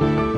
Bye.